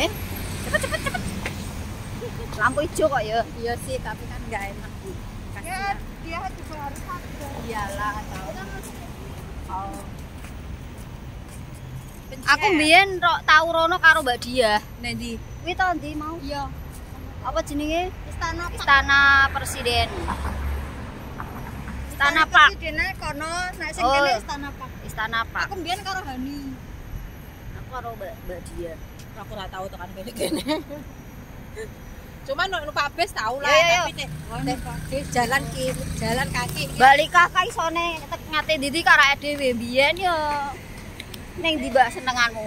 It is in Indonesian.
Eh, cepet cepet cepet. Lampu hijau kok ya. Iya sih, tapi kan nggak enak. Ya, Kasihan. dia juga harus sadar. Iyalah, tahu. Oh. Pencet. Aku mbiyen ro, tau rono karo Mbak Dia. Nanti. Kuwi to ndi mau? Iya. Apa jenenge? Istana Pak. Istana Presiden. Istana Pak. Presidennya kono, nek sing Oh. kene Istana Pak. Istana Pak. Aku mbiyen karo Hani. Karo Mbak Mbak Dia. Aku ora tahu tekan kene-kene. Cuma nu numpak bis tahu lah, yo, yo. tapi nek nek di jalan kiri, jalan kaki. Balik kakak isone ngate ndi karo dhewe mbiyen yo. Ning ndi Mbak senenganmu?